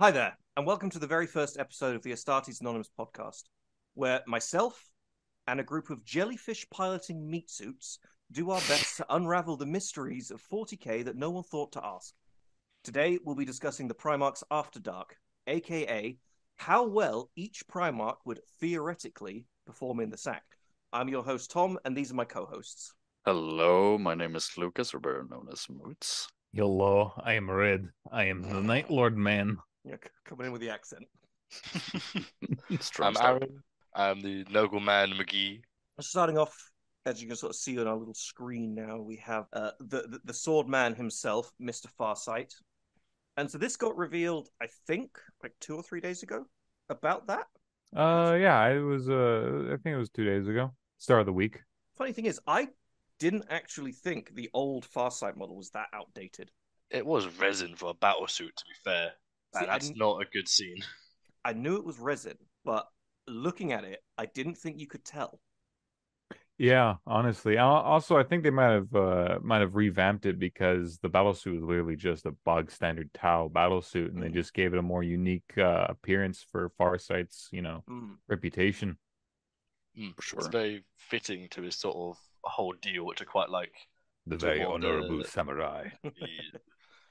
Hi there, and welcome to the very first episode of the Astartes Anonymous podcast, where myself and a group of jellyfish piloting meat suits do our best to unravel the mysteries of 40k that no one thought to ask. Today, we'll be discussing the Primarchs After Dark, aka how well each Primarch would theoretically perform in the sack. I'm your host, Tom, and these are my co hosts. Hello, my name is Lucas, or better known as Moots. Hello, I am Red. I am the Night Lord man. Yeah, c- coming in with the accent. I'm start. Aaron. I'm the nobleman McGee. Starting off, as you can sort of see on our little screen now, we have uh, the, the the sword man himself, Mister Farsight, and so this got revealed, I think, like two or three days ago. About that, Uh, yeah, it was. Uh, I think it was two days ago, start of the week. funny thing is, I didn't actually think the old Farsight model was that outdated. It was resin for a battle suit, to be fair. See, And that's didn't- a good scene. I knew it was resin, but looking at it, I didn't think you could tell. Yeah, honestly. Also, I think they might have uh might have revamped it because the battle suit was literally just a bog standard Tau battle suit, and they Mm. just gave it a more unique uh, appearance for Farsight's, you know, Mm. reputation. Mm, sure. It's very fitting to his sort of whole deal, which I quite like. The very honorable samurai. The,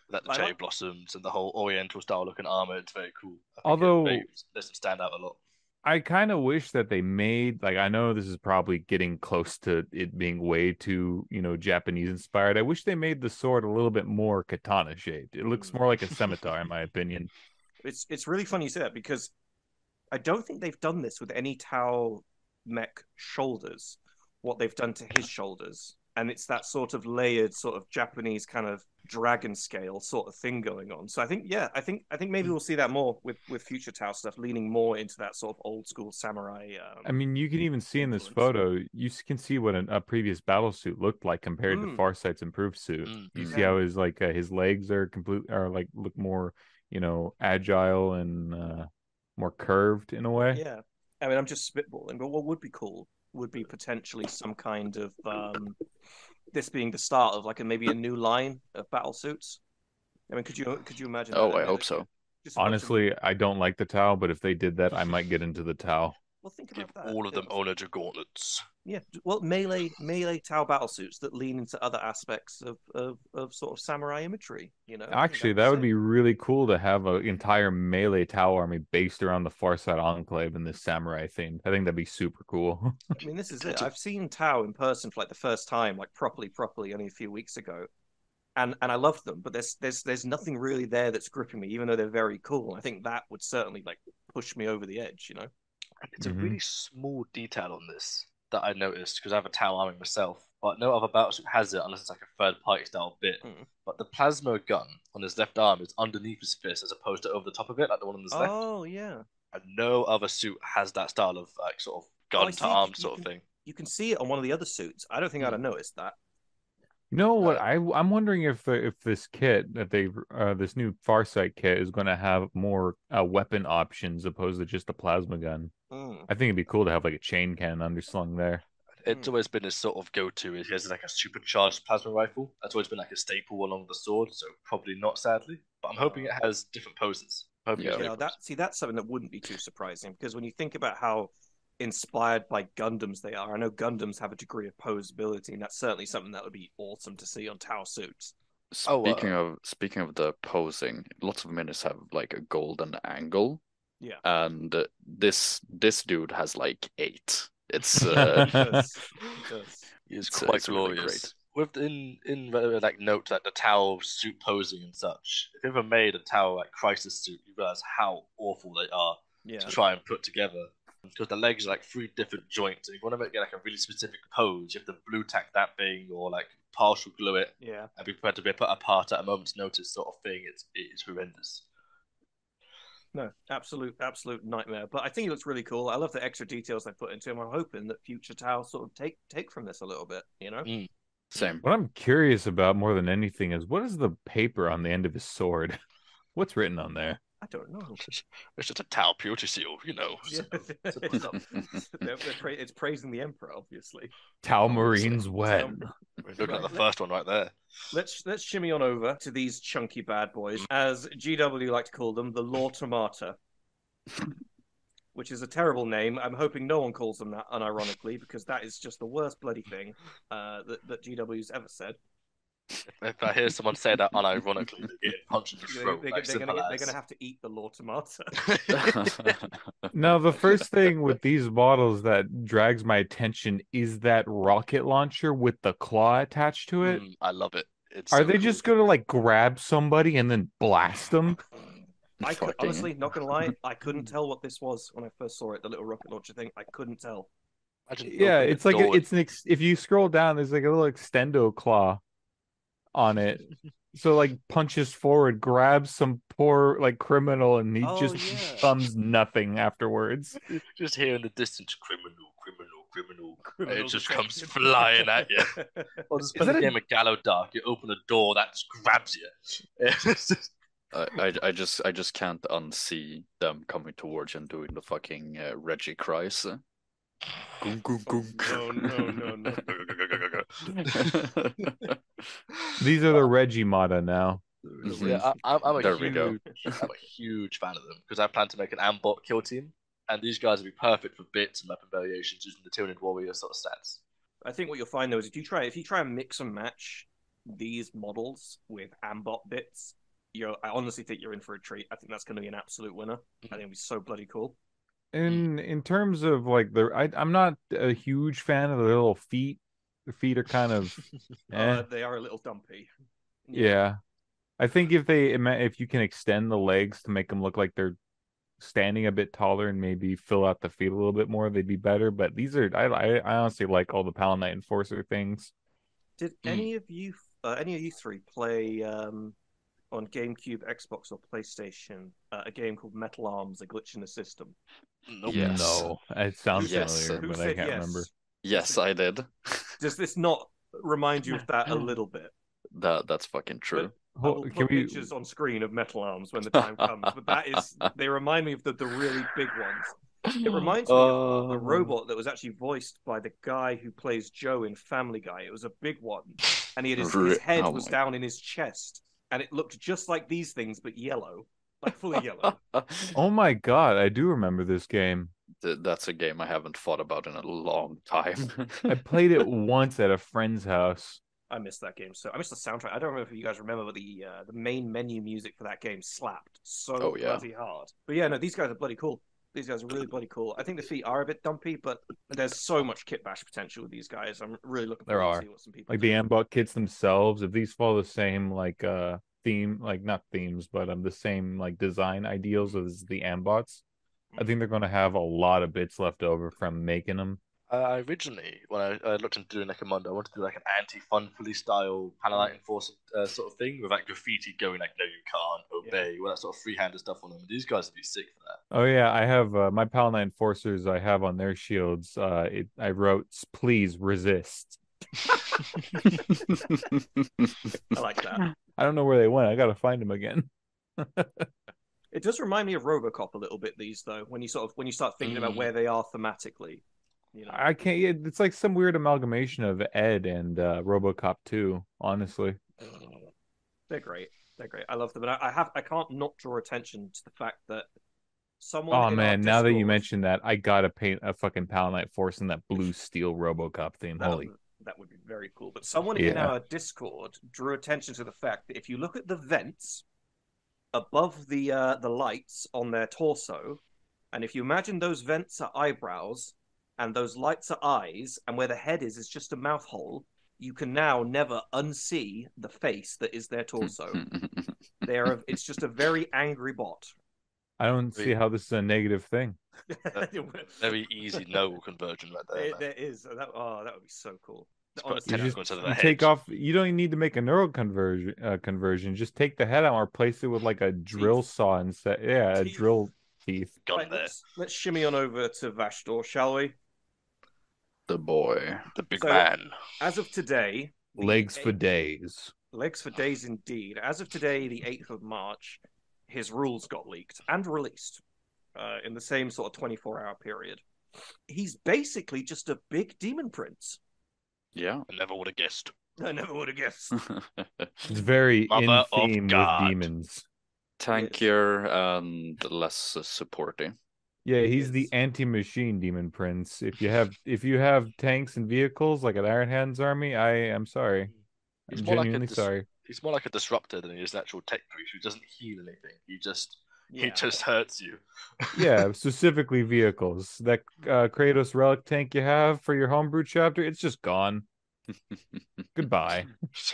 like the I cherry like- blossoms and the whole oriental style looking armor. It's very cool. I think it Although- makes- lets stand out a lot. I kind of wish that they made like I know this is probably getting close to it being way too you know Japanese inspired. I wish they made the sword a little bit more katana shaped. It looks more like a scimitar in my opinion. It's it's really funny you say that because I don't think they've done this with any Tau mech shoulders. What they've done to his shoulders, and it's that sort of layered, sort of Japanese kind of dragon scale sort of thing going on. So I think, yeah, I think I think maybe we'll see that more with with future Tau stuff, leaning more into that sort of old school samurai. Um, I mean, you can even see in this photo, you can see what an, a previous battle suit looked like compared Mm. to Farsight's improved suit. Mm. You Mm. see how his like uh, his legs are complete are like look more you know agile and uh, more curved in a way. Yeah, I mean, I'm just spitballing, but what would be cool would be potentially some kind of um, this being the start of like a maybe a new line of battle suits. I mean, could you could you imagine? Oh, that? I mean, hope so. just a bunch Honestly, I don't like the Tau, but if they did that, I might get into the Tau. Well, think Give about that. all of them It's- honor gauntlets. Yeah, well, melee melee Tau battle suits that lean into other aspects of, of, of sort of samurai imagery. You know, Actually, that'd that would sick. be really cool to have an entire melee Tau army based around the Farsight Enclave in this samurai theme. I think that'd be super cool. I mean, this is it. I've seen Tau in person for like the first time, like properly, properly, only a few weeks ago, and and I loved them. But there's there's there's nothing really there that's gripping me, even though they're very cool. I think that would certainly like push me over the edge. You know. It's Mhm. a really small detail on this that I noticed because I have a Tau army myself, but no other battle suit has it unless it's like a third party style bit. Mm. But the plasma gun on his left arm is underneath his fist as opposed to over the top of it, like the one on his left. Oh yeah, And no other suit has that style of like sort of Oh, gun see. to arm You sort of thing. you can see it on one of the other suits. I don't think I'd have noticed that. You know what? Uh, I I'm wondering if the, if this kit that they uh, this new Farsight kit is going to have more uh, weapon options opposed to just a plasma gun. Mm. I think it'd be cool to have like a chain cannon underslung there. It's Hmm. always been his sort of go to. He has like a supercharged plasma rifle. That's always been like a staple along with the sword, so probably not sadly. But I'm hoping it has different poses. I'm Yeah. it's You very know, that see that's something that wouldn't be too surprising because when you think about how inspired by Gundams they are, I know Gundams have a degree of posability, and that's certainly something that would be awesome to see on Tau suits. Oh, uh, Speaking of speaking of the posing, lots of minis have like a golden angle, Yeah. and uh, this this dude has like eight. It's It uh, does. It does. It's It's, uh, quite it's really glorious. With in in uh, like note like the Tau suit posing and such. If you ever made a Tau like crisis suit, you realize how awful they are Yeah. to try and put together. Because the legs are like three different joints, and if you want to make like a really specific pose, you have to blue tack that thing or like partial glue it Yeah. and be prepared to be put apart at a moment's notice, sort of thing. It's it's horrendous. No, absolute, absolute nightmare. But I think it looks really cool. I love the extra details they put into him. I'm hoping that future Tau sort of take take from this a little bit. You know. Mm. same. What I'm curious about more than anything is what is the paper on the end of his sword? What's written on there? I don't know. It's just a Tau purity seal, you know. Yeah. simple. They're- they're pra- it's praising the emperor, obviously. Tau Marines so- when? We're looking at the first one right there. Let's let's shimmy on over to these chunky bad boys, as GW like to call them, the Lawtomata, which is a terrible name. I'm hoping no one calls them that unironically, because that is just the worst bloody thing uh, that that GW's ever said. If I hear someone say that unironically, they get punched in the They, throat. they, like they're gonna get, they're gonna have to eat the Law tomato. No, the first thing with these models that drags my attention is that rocket launcher with the claw attached to it. Mm, I love it. It's Are so they cool. just gonna like grab somebody and then blast them? I could, honestly, not gonna lie, I couldn't tell what this was when I first saw it. The little rocket launcher thing, I couldn't tell. Imagine Yeah, it's like a, it's an ex- if you scroll down, there's like a little extendo claw on it. So like punches forward, grabs some poor like criminal, and he Oh, just yeah. thumbs nothing afterwards. just here in the distance, criminal, criminal, criminal. Criminal it just comes flying at you. Or just Is play that the a- game of Gallo Dark. You open a door that just grabs you. I, I I just I just can't unsee them coming towards you and doing the fucking uh, Reggie cries. Gung, gung, gung. No, no, no, no. These are the uh, Regimata now. yeah, I, I'm, I'm a There huge. I'm a huge fan of them because I plan to make an Ambot kill team, and these guys would be perfect for bits and weapon variations using the Tyranid Warrior sort of stats. I think what you'll find though is if you try if you try and mix and match these models with Ambot bits, you're I honestly think you're in for a treat. I think that's going to be an absolute winner. I think it'll be so bloody cool. In in terms of like the, I, I'm not a huge fan of the little feet. The feet are kind of, eh. Uh, they are a little dumpy. yeah. I think if they if you can extend the legs to make them look like they're standing a bit taller and maybe fill out the feet a little bit more, they'd be better. But these are I I, I honestly like all the Paladin Enforcer things. Did Mm. any of you, uh, any of you three, play um, on GameCube, Xbox, or PlayStation uh, a game called Metal Arms: A Glitch in the System? Nope. Yes. No, it sounds Yes. familiar, Who but I can't yes? remember. Yes, I did. Does this not remind you of that a little bit? That that's fucking true. I will Hold- put we? pictures on screen of Metal Arms when the time comes, but that is they remind me of the, the really big ones. It reminds me of a Uh, robot that was actually voiced by the guy who plays Joe in Family Guy. It was a big one, and he had his, Re- his head oh was my- down in his chest, and it looked just like these things but yellow, like fully yellow. Oh my god, I do remember this game. Th- That's a game I haven't thought about in a long time. I played it once at a friend's house. I missed that game, so I missed the soundtrack. I don't remember if you guys remember, but the uh, the main menu music for that game slapped so Oh, yeah. bloody hard. But yeah, no, these guys are bloody cool. These guys are really bloody cool. I think the feet are a bit dumpy, but there's so much kit bash potential with these guys. I'm really looking There are. to see what some people Like do. the Ambot kits themselves, if these follow the same like uh theme, like not themes, but um the same like design ideals as the Ambots, I think they're gonna have a lot of bits left over from making them. Uh, originally, when I, I looked into doing like a Mondo, I wanted to do like an anti-fun police style Paladin Enforcer uh, sort of thing with like graffiti going like "No, you can't obey," all that sort of free-handed stuff on them. These guys would be sick for that. Oh yeah, I have uh, my Paladin Enforcers. I have on their shields. Uh, it, I wrote, "Please resist." I like that. I don't know where they went. I gotta find them again. It does remind me of RoboCop a little bit. These though, when you sort of when you start thinking about Mm. where they are thematically, you know. I can't. It's like some weird amalgamation of Ed and uh, RoboCop 2, Honestly, They're great. They're great. I love them, but I, I have I can't not draw attention to the fact that someone. oh man, now that you mentioned that, I gotta paint a fucking Paladin Force in that blue steel RoboCop theme. that, Holy, that would be very cool. But someone in our Discord drew attention to the fact that if you look at the vents above the uh, the lights on their torso, and if you imagine those vents are eyebrows and those lights are eyes, and where the head is is just a mouth hole, you can now never unsee the face that is their torso. they are. It's just a very angry bot. I don't see Wait. how this is a negative thing. Very easy no conversion right there. There, man. there is. That, oh, that would be so cool. Just put You just you take off. You don't even need to make a neural conversion. Uh, conversion. Just take the head out and replace it with like a drill saw and set. Yeah, a drill teeth. Got Right, there. let's, let's shimmy on over to Vashtorr, shall we? the boy. The big So- man. As of today, the Legs for days. legs for days indeed. As of today, the eighth of March, his rules got leaked and released uh, in the same sort of 24 hour period. He's basically just a big demon prince. Yeah. I never would have guessed. I never would have guessed. It's very Mother in of theme with demons. Tankier and um, less supporting. Yeah, He he's the anti-machine demon prince. If you have if you have tanks and vehicles like an Iron Hands army, I am sorry. He's I'm more like a genuinely dis- sorry. He's more like a disruptor than he is an actual tech priest who doesn't heal anything. He just he just hurts you. Yeah, specifically vehicles. That uh, Kratos relic tank you have for your homebrew chapter, it's just gone. Goodbye.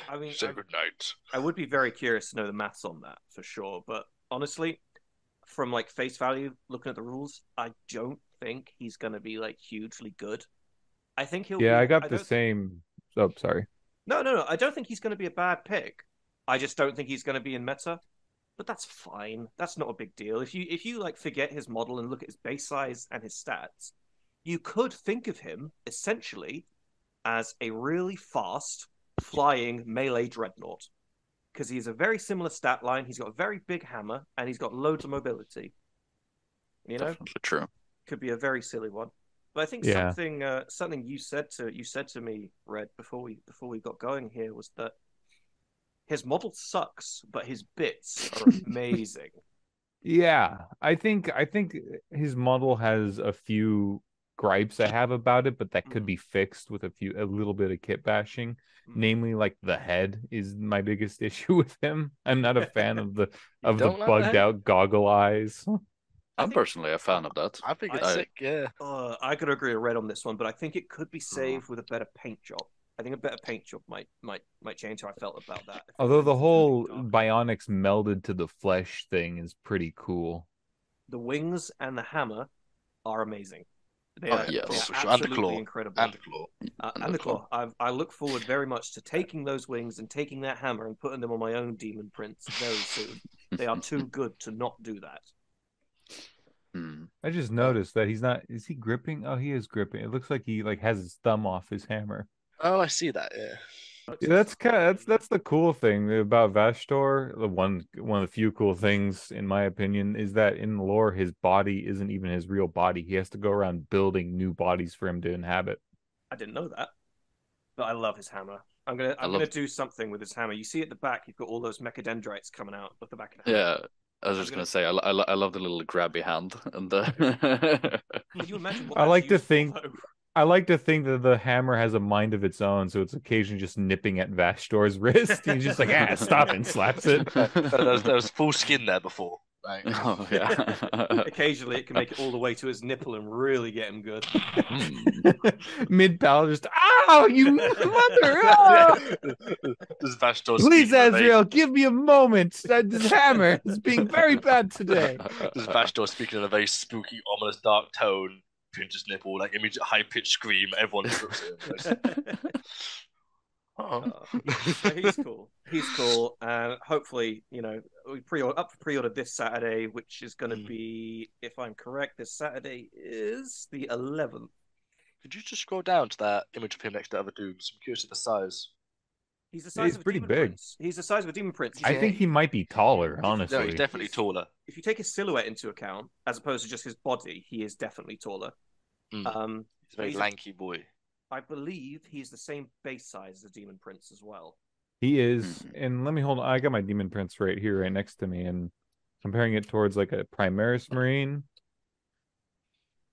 I mean, say I- good night. I would be very curious to know the maths on that for sure. But honestly, from like face value, looking at the rules, I don't think he's going to be like hugely good. I think he'll. Yeah, be, I got the don't- same. Oh, sorry. No, no, no. I don't think he's going to be a bad pick. I just don't think he's going to be in meta. But that's fine. That's not a big deal. If you if you like forget his model and look at his base size and his stats, you could think of him essentially as a really fast flying melee dreadnought because he has a very similar stat line. He's got a very big hammer and he's got loads of mobility. You know, Definitely true. could be a very silly one. But I think Yeah. something uh, something you said to you said to me, Red, before we before we got going here was that his model sucks, but his bits are amazing. Yeah, I think I think his model has a few gripes I have about it, but that could Mhm. be fixed with a few a little bit of kit bashing. Mm. Namely, like the head is my biggest issue with him. I'm not a fan of the of the like bugged that? out goggle eyes. I'm think- personally a fan of that. I think it's I- sick. Yeah. Uh, I could agree with Red on this one, but I think it could Mm. be saved with a better paint job. I think a better paint job might might might change how I felt about that. Although the whole really bionics melded to the flesh thing is pretty cool. the wings and the hammer are amazing. They Oh, are, yes. they are For sure. And the absolutely claw. incredible. And the claw. Uh, And and the the claw. I, I look forward very much to taking those wings and taking that hammer and putting them on my own demon prints very soon. they are too good to not do that. Hmm. I just noticed that he's not. Is he gripping? Oh, he is gripping. It looks like he like has his thumb off his hammer. Oh, I see that. Yeah. Yeah, that's kind of that's that's the cool thing about Vashtorr. The one one of the few cool things, in my opinion, is that in lore his body isn't even his real body. He has to go around building new bodies for him to inhabit. I didn't know that, but I love his hammer. I'm gonna I I'm love- gonna do something with his hammer. You see at the back, you've got all those mechadendrites coming out of the back of the hammer. Yeah, I was I'm just gonna- gonna say I, I, I love the little grabby hand and the. Can you imagine? What I like to used think- though? I like to think that the hammer has a mind of its own, so it's occasionally just nipping at Vashtorr's wrist. He's just like, ah, stop and slaps it. there, was, there was full skin there before. Like, oh yeah. Occasionally, it can make it all the way to his nipple and really get him good. Hmm. Mid pal, just ow, you mother! ah!" This is Vashtorr Please, speaking in a very- Azrael, give me a moment. This hammer is being very bad today. This is Vashtorr speaking in a very spooky, ominous, dark tone. Pinch his nipple, like immediate high pitched scream. Everyone looks at him. Oh. So he's cool. He's cool, and hopefully, you know, we pre order up for pre-order this Saturday, which is going to Mm. be, if I'm correct, this Saturday is the 11th. Could you just scroll down to that image of him next to other dudes? I'm curious of the size. He's the size He's of a pretty demon big. prince. He's the size of a demon prince. I think he might be taller, honestly. No, he's definitely He's- taller. if you take his silhouette into account, as opposed to just his body, he is definitely taller. Mm. Um, He's a very he's lanky boy. I believe he's the same base size as a demon prince as well. He is, Mhm. and let me hold on. I got my demon prince right here, right next to me, and comparing it towards like a Primaris Marine.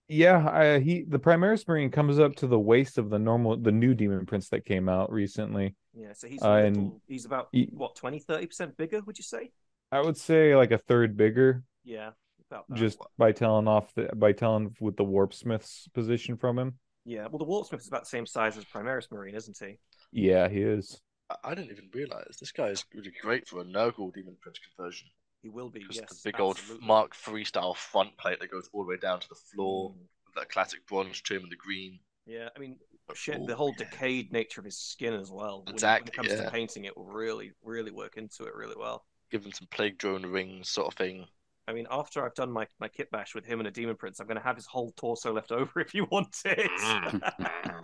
Yeah, I, he the Primaris Marine comes up to the waist of the normal, the new demon prince that came out recently. Yeah, so he's Uh, a and little, he's about he- what 20 30 percent bigger. Would you say? I would say like a third bigger, Yeah, about that. just by telling off the by telling with the warp smith's position from him. yeah. Well, the Warpsmith is about the same size as Primaris Marine, isn't he? Yeah, he is. I, I didn't even realize this guy is really great for a Nurgle Demon Prince conversion. He will be. Because Yes, the big old. Mark III style front plate that goes all the way down to the floor, Mm. with that classic bronze trim and the green. Yeah, I mean, Looks shit, cool. the whole decayed nature of his skin as well. When, Exactly, when it comes yeah. to painting, it will really, really work into it really well. Give him some plague drone rings sort of thing. I mean, after I've done my, my kit bash with him and a demon prince, I'm going to have his whole torso left over if you want it.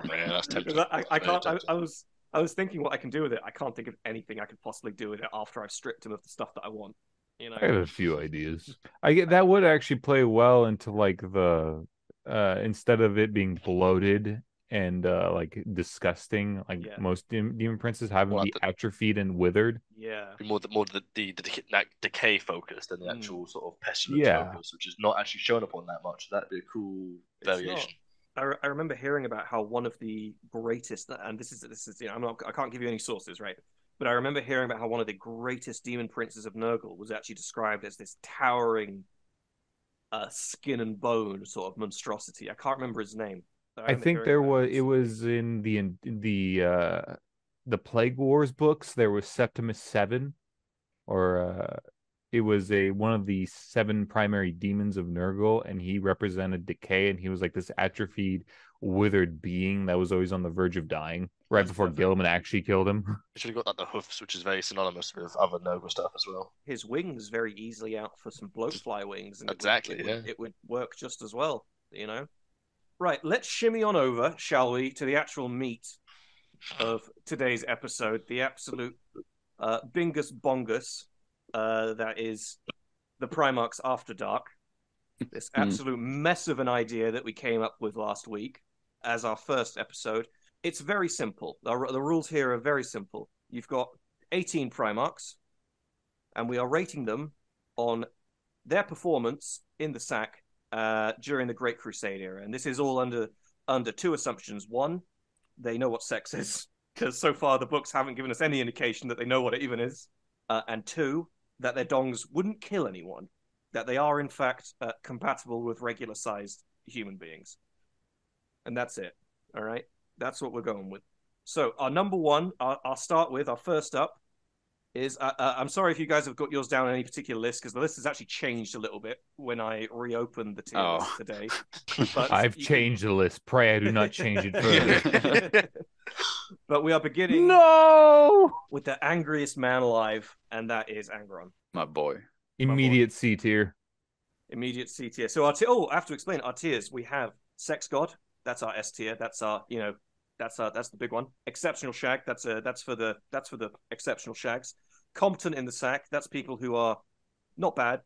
Yeah, that's tempting. 'Cause I, I can't. I. I was I was thinking what I can do with it. I can't think of anything I could possibly do with it after I've stripped him of the stuff that I want. You know, I have a few ideas. I get that would actually play well into like the uh instead of it being bloated and uh like disgusting, like Yeah. most dem- demon princes having Well, be the- atrophied and withered. yeah, more the more the the, the decay, like, decay focus than the Mm. actual sort of pestilence Yeah. focus, which is not actually shown up on that much. That'd be a cool It's not. variation. I, re- I remember hearing about how one of the greatest, and this is this is you know I'm not I can't give you any sources, right? But I remember hearing about how one of the greatest demon princes of Nurgle was actually described as this towering, uh, skin and bone sort of monstrosity. I can't remember his name. But I think hearing there was it was in the in the uh the Plague Wars books. There was Septimus Seven, or uh it was a one of the seven primary demons of Nurgle, and he represented decay, and he was like this atrophied, withered being that was always on the verge of dying right before perfect. Guilliman actually killed him. You should have got like the hoofs, which is very synonymous with other Nurgle stuff as well. his wings very easily out for some blowfly wings, and it would- Exactly, it would, yeah. it would work just as well. You know, right? Let's shimmy on over, shall we, to the actual meat of today's episode, the absolute uh, bingus bongus uh, that is the Primarch's After Dark. This Hmm. absolute mess of an idea that we came up with last week as our first episode. It's very simple. The, the rules here are very simple. You've got 18 Primarchs, and we are rating them on their performance in the sack uh, during the Great Crusade era. And this is all under under two assumptions. One, they know what sex is, because so far the books haven't given us any indication that they know what it even is. Uh, and two, that their dongs wouldn't kill anyone, that they are in fact uh, compatible with regular sized human beings. And that's it. All right, that's what we're going with. So our number one, I'll, I'll start with our first up is uh, uh, I'm sorry if you guys have got yours down on any particular list because the list has actually changed a little bit when I reopened the tier Oh. list today. But I've you- changed the list. Pray I do not change it further. but we are beginning no. with the angriest man alive, and that is Angron. My boy. Immediate C tier. Immediate C tier. So our tier. Oh, I have to explain our tiers. We have Sex God. That's our S tier. That's our you know. That's our that's the big one. Exceptional shag. That's uh that's for the that's for the exceptional shags. Competent in the sack. That's people who are not bad,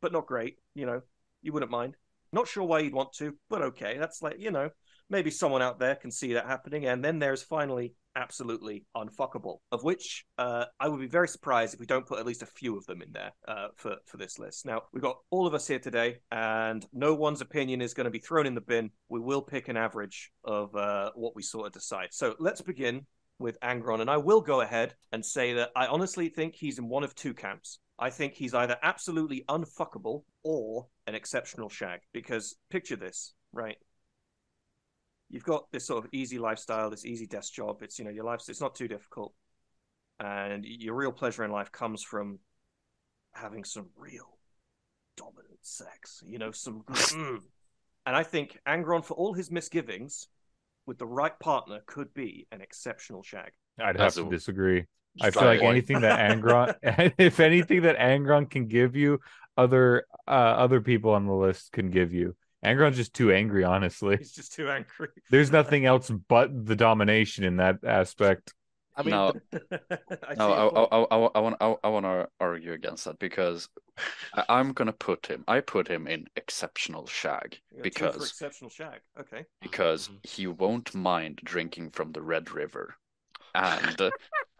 but not great. You know, you wouldn't mind. Not sure why you'd want to, but okay. That's like you know maybe someone out there can see that happening. And then there's finally absolutely unfuckable, of which uh, I would be very surprised if we don't put at least a few of them in there uh, for for this list. Now we've got all of us here today, and no one's opinion is going to be thrown in the bin. We will pick an average of uh, what we sort of decide. So let's begin with Angron, and I will go ahead and say that I honestly think he's in one of two camps. I think he's either absolutely unfuckable or an exceptional shag. Because picture this, right? You've got this sort of easy lifestyle, this easy desk job. It's you know your life's it's not too difficult, and your real pleasure in life comes from having some real dominant sex. You know some, mm. and I think Angron, for all his misgivings, with the right partner, could be an exceptional shag. I'd That's have to a- disagree. I feel like point. anything that Angron, if anything that Angron can give you, other uh, other people on the list can give you. Angron's just too angry, honestly. He's just too angry. There's nothing else but the domination in that aspect. I mean, No, I see no, your I. I, I, I want I, I want to argue against that because I, I'm gonna put him. I put him in exceptional shag You for because exceptional shag. Okay. because Mhm. he won't mind drinking from the Red River, and uh,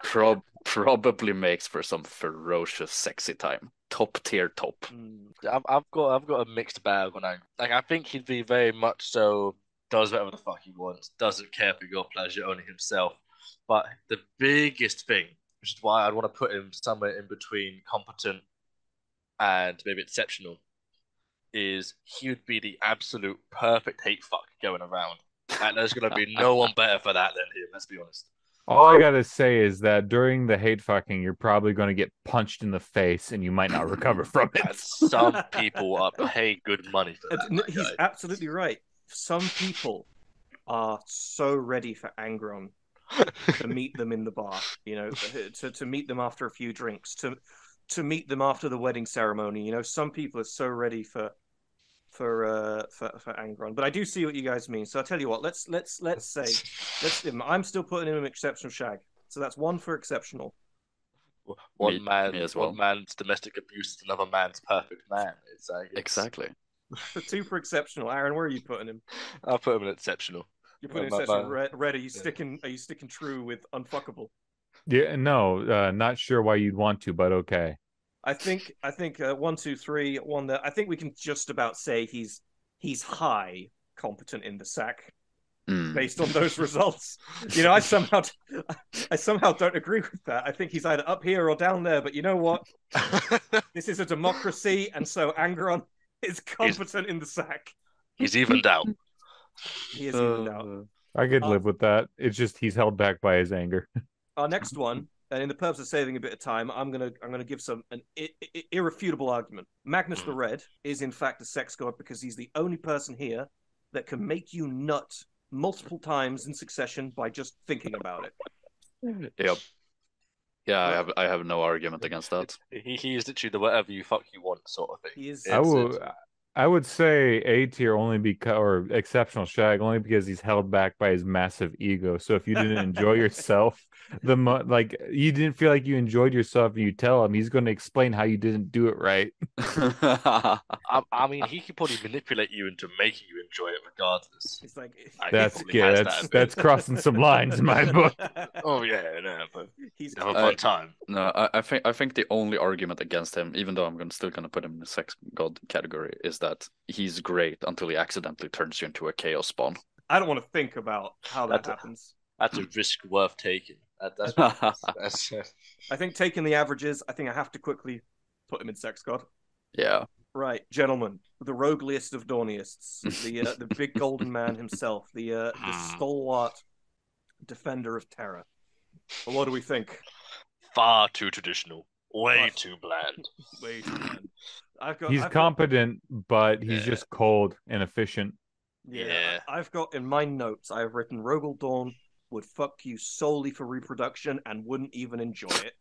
prob probably makes for some ferocious sexy time. Top tier top. Mm, I've, I've got I've got a mixed bag on Ang. Like I think he'd be very much so does whatever the fuck he wants, doesn't care for your pleasure, only himself. But the biggest thing, which is why I'd want to put him somewhere in between competent and maybe exceptional, is he would be the absolute perfect hate fuck going around. And there's gonna be no one better for that than him, let's be honest. All I gotta say is that during the hate fucking, you're probably going to get punched in the face, and you might not recover from And it. some people are paid good money for that. n- he's guy. absolutely right. Some people are so ready for Angron to meet them in the bar, you know, to, to meet them after a few drinks, to to meet them after the wedding ceremony. You know, some people are so ready for for uh for, for Angron. But I do see what you guys mean. So I'll tell you what, let's let's let's say let's I'm still putting him an exceptional shag. So that's one for exceptional. One Me- man, me as one man's domestic abuse is another man's perfect man. It's like it's, Exactly. The two for exceptional. Aaron, where are you putting him? I'll put him in exceptional. You're putting My- him exceptional. my- Red, Red, are you yeah. sticking? Are you sticking true with unfuckable? Yeah, no, uh, not sure why you'd want to, but okay. I think I think uh, one, two, three, one. That I think we can just about say he's he's high competent in the sack Mm. based on those results. You know, I somehow I somehow don't agree with that. I think he's either up here or down there. But you know what? This is a democracy, and so Angron is competent in the sack. He's evened out. He is even out. Uh, I could Uh, live with that. It's just he's held back by his anger. Our next one, and in the purpose of saving a bit of time, I'm gonna I'm gonna give some an I- I- irrefutable argument. Magnus the hmm. Red is in fact a sex god because he's the only person here that can make you nut multiple times in succession by just thinking about it. Yep. Yeah, I have I have no argument against that. He he is literally the whatever you fuck you want sort of thing. He is. I It's- would it's- I would say A tier only because or exceptional shag only because he's held back by his massive ego. So if you didn't enjoy yourself, the mo- like you didn't feel like you enjoyed yourself, and you tell him he's going to explain how you didn't do it right. I, I mean, he could probably manipulate you into making you enjoy it regardless. It's like I- That's yeah, that's that that's crossing some lines in my book. Oh yeah, no, but he's have a fun time. no, I, I think I think the only argument against him, even though I'm gonna still gonna put him in the sex god category, is that he's great until he accidentally turns you into a chaos spawn. I don't want to think about how that That's a- happens. That's a risk worth taking. That, that's, that's, that's I think taking the averages, I think I have to quickly put him in sex god. yeah. Right, gentlemen, the rogueliest of Dawnyists, the uh, the big golden man himself, the uh, the stalwart defender of Terra. What do we think? far too traditional. Way What? too bland. Way too man. I've got. He's I've got- competent, but he's Yeah. just cold and efficient. yeah, Yeah. I- I've got in my notes. I have written Rogal Dorn would fuck you solely for reproduction and wouldn't even enjoy it.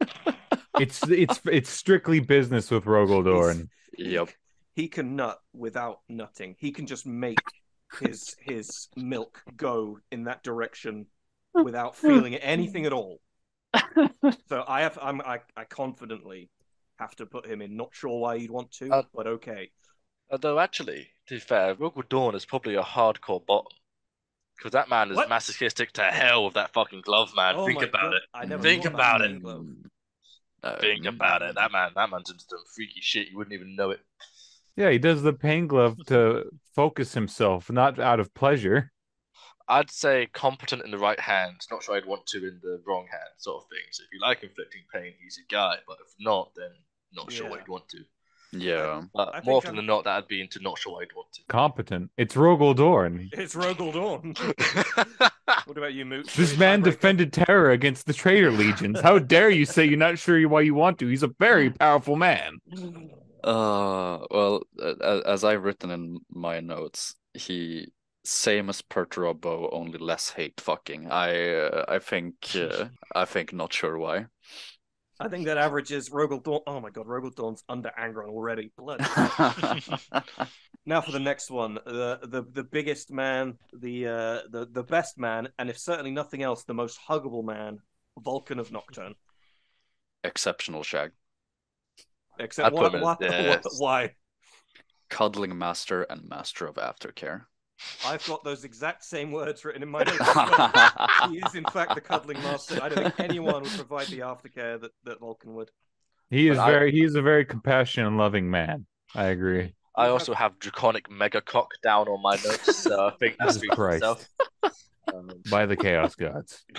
It's it's it's strictly business with Rogal Dorn. Yep. He can nut without nutting. He can just make his his milk go in that direction without feeling anything at all. So I have I'm I, I confidently have to put him in. Not sure why you'd want to, Uh, but okay. Although actually, to be fair, Rogal Dorn is probably a hardcore bot. Because that man is What? masochistic to hell with that fucking glove, man. Oh Think about God, it. I never Think about it. Glove. Uh, Think about it. That man, that man's into some freaky shit. You wouldn't even know it. Yeah, he does the pain glove to focus himself, not out of pleasure. I'd say competent in the right hand. Not sure I'd want to in the wrong hand, sort of thing. So if you like inflicting pain, he's a guy. But if not, then not sure Yeah. what you'd want to. Yeah. But I more often I'm- than not, that'd be into not sure what I'd want to. Competent. It's Rogal Dorn. It's Rogal Dorn. what about you, Mooch? This man tiebreaker? defended Terra against the traitor legions. How dare you say you're not sure why you want to? He's a very powerful man. Uh, well, uh, as I've written in my notes, he same as Perturabo, only less hate fucking. I uh, I think uh, I think not sure why. I think that averages Rogal Dorn. Oh my god, Rogal Dorn's under Angron already. Blood. now for the next one, the the the biggest man, the uh the the best man, and if certainly nothing else, the most huggable man, Vulkan of Nocturne. Exceptional shag, Except why, put him in- why, why? cuddling master and master of aftercare. I've got those exact same words written in my notes. he is in fact the cuddling master. I don't think anyone would provide the aftercare that, that Vulkan would. He is But I- very he is a very compassionate and loving man. I agree. I also have draconic mega cock down on my notes, so I think that Jesus speaks for Christ. Um, By the chaos gods.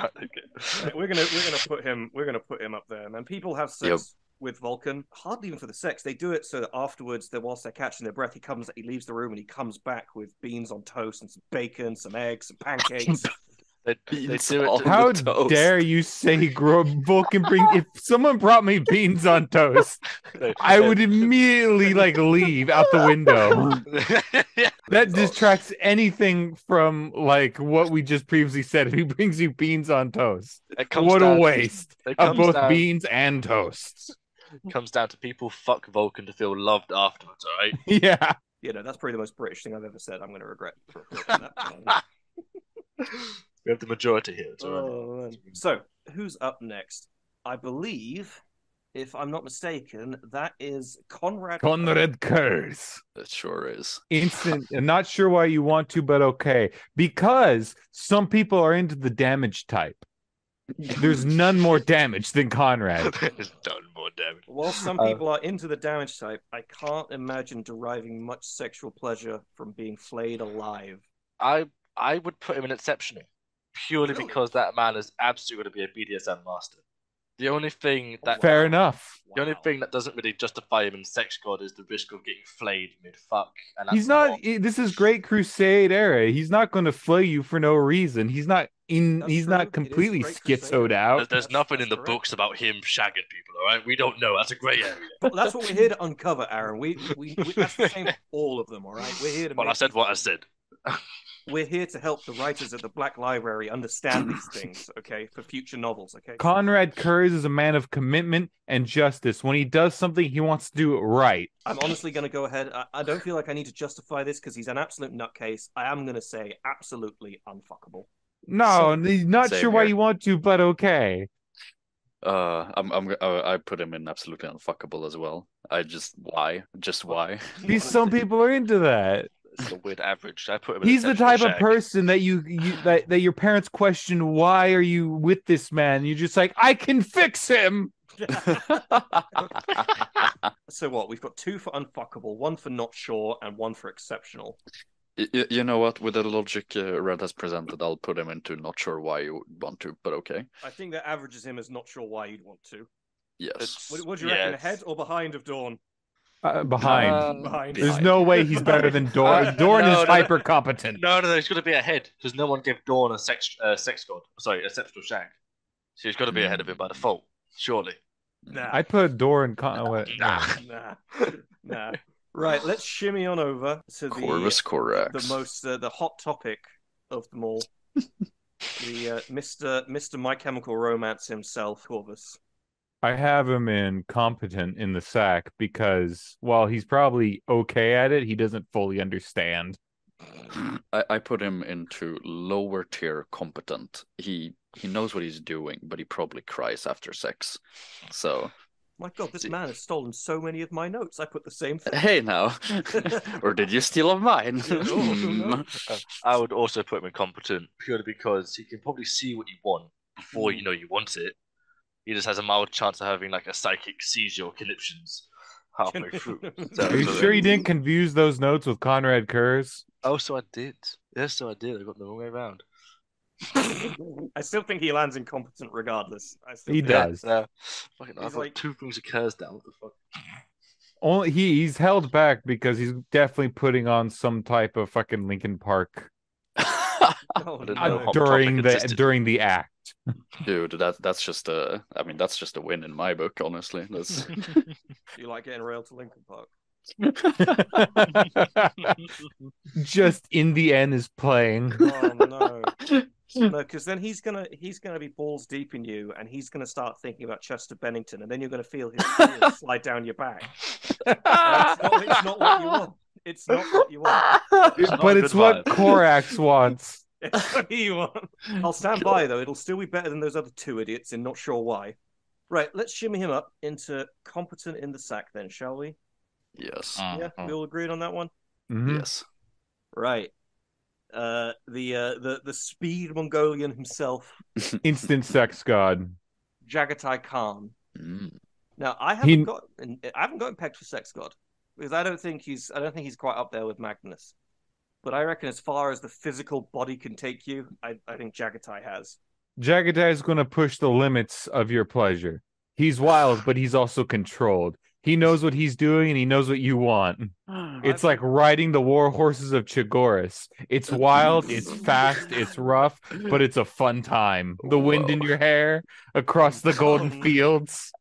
We're gonna we're gonna put him we're gonna put him up there, man. People have sex Yep. With Vulkan, hardly even for the sex. They do it so that afterwards, that whilst they're catching their breath, he comes, he leaves the room, and he comes back with beans on toast and some bacon, some eggs, some pancakes. they, they Beans do it. the How dare you say Vulkan bring if someone brought me beans on toast, they- I they- would immediately like leave out the window. That distracts anything from like what we just previously said. If he brings you beans on toast, It comes what a down to- waste it of both down, beans and toasts. comes down to people fuck Vulkan to feel loved afterwards. All right. Yeah, you know, that's probably the most British thing I've ever said. I'm going to regret. repeating that. we have the majority here. It's all right. Oh, man. So, who's up next? I believe, if I'm not mistaken, that is Konrad. Konrad Curze. It sure is. Instant. I'm not sure why you want to, but okay. Because some people are into the damage type. There's none more damage than Konrad. It's done more damage. While some Uh, people are into the damage type, I can't imagine deriving much sexual pleasure from being flayed alive. I I would put him in exceptional, purely Really? because that man is absolutely going to be a BDSM master. The only thing that Fair enough. the only thing that doesn't really justify him in sex god is the risk of getting flayed mid fuck. And He's not. what- This is Great Crusade era. He's not going to flay you for no reason. He's not in. That's he's true. Not completely Great Crusade. schizoed out. There's, there's nothing that's in the correct. books about him shagging people. All right, we don't know. That's a grey area. But that's what we're here to uncover, Aaron. We, we, we that's the same for all of them, all right? We're here to. Well, I said these what I said. We're here to help the writers at the Black Library understand these things, okay, for future novels, okay? Konrad Curze is a man of commitment and justice. When he does something, he wants to do it right. I'm honestly going to go ahead. I, I don't feel like I need to justify this because he's an absolute nutcase. I am going to say absolutely unfuckable. No, he's not Same sure why here. you want to, but okay. Uh, I'm I'm uh, I put him in absolutely unfuckable as well. I just why just why. These some people are into that. It's a weird average. I put him. He's the exceptional type of person that you, you that, that your parents question why are you with this man? You're just like, I can fix him. So what? We've got two for unfuckable, one for not sure, and one for exceptional. Y- y- you know what? With the logic uh, Red has presented, I'll put him into not sure why you would want to, but okay. I think that averages him as not sure why you'd want to. Yes. It's- What, what do you yeah, reckon, it's- ahead or behind of Dorn? Uh, behind. Uh, Behind. There's behind. no way he's better than Dorn. Uh, Dorn no, is no, no. hyper competent. No, no, no. He's got to be ahead because no one gave Dorn a sex uh, sex god. Sorry, a sexual shag. So he's got to be ahead of him by default, surely. Nah. I put Dorn. Con- what? Nah. Nah. nah. Right, let's shimmy on over to the Corvus Corax. the most uh, the hot topic of them all. the uh, Mr. Mr. My Chemical Romance himself, Corvus. I have him in competent in the sack because while he's probably okay at it, he doesn't fully understand. I, I put him into lower tier competent. He he knows what he's doing, but he probably cries after sex. So My God, this man has stolen so many of my notes. I put the same thing. hey now, or did you steal of mine? Yeah, no, no, no. Hmm. I would also put him incompetent purely because he can probably see what you want before Hmm. you know you want it. He just has a mild chance of having like a psychic seizure or conniptions halfway through. So- Are you so sure you didn't confuse those notes with Konrad Curze? Oh, so I did. Yes, so I did. I got the wrong way around. I still think he lands incompetent regardless. I still He think- does. Yeah. Fucking, He's I've got like- two things of curse down. What the fuck? Only he he's held back because he's definitely putting on some type of fucking Linkin Park Oh, I didn't uh, know no. During the existed. during the act. Dude, that that's just a. I mean, that's just a win in my book. Honestly, that's. You like getting railed to Linkin Park? Just in the end is playing. Oh no. No, because then he's gonna he's gonna be balls deep in you, and he's gonna start thinking about Chester Bennington, and then you're gonna feel his slide down your back. It's not, it's not what you want. It's not what you want. It's but it's what vibe. Corax wants. It's what you want. I'll stand by though. It'll still be better than those other two idiots, and not sure why. Right, let's shimmy him up into competent in the sack, then, shall we? yes. Yeah, we all agreed on that one. Mhm. Yes. Right. Uh, the uh, the the speed Mongolian himself, Instant sex god. Jaghatai Khan. Mm. Now I haven't He- got I haven't got him pegged for sex god because I don't think he's I don't think he's quite up there with Magnus. But I reckon as far as the physical body can take you, I, I think Jaghatai has. Jaghatai is going to push the limits of your pleasure. He's wild, but he's also controlled. He knows what he's doing and he knows what you want. It's like riding the war horses of Chogoris. It's wild, it's fast, it's rough, but it's a fun time. The wind in your hair across the golden fields.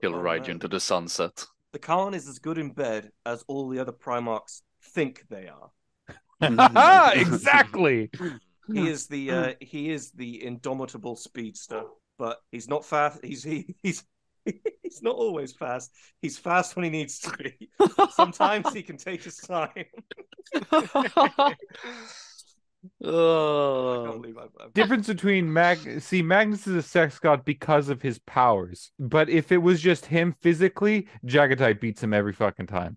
He'll ride you into the sunset. The Khan is as good in bed as all the other Primarchs think they are. exactly. He is the uh, he is the indomitable speedster, but he's not fast. He's he, he's he's not always fast. He's fast when he needs to be. Sometimes he can take his time. I Oh. can't believe I've, I've... Difference between Mag see Magnus is a sex god because of his powers. But if it was just him physically, Jaghatai beats him every fucking time.